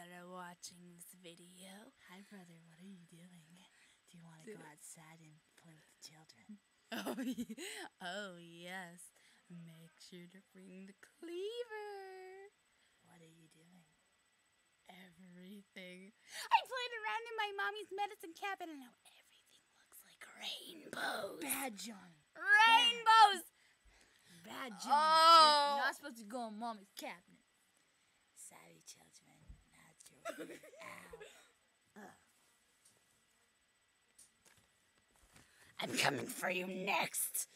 watching this video. Hi, brother. What are you doing? Do you want to go outside and play with the children? Oh, yeah. oh yes. Make sure to bring the cleaver. What are you doing? Everything. I played around in my mommy's medicine cabinet and now everything looks like rainbows. Bad Johnny. Rainbows! Bad Johnny. Oh. You're not supposed to go in mommy's cabinet. Sorry, children. I'm coming for you next.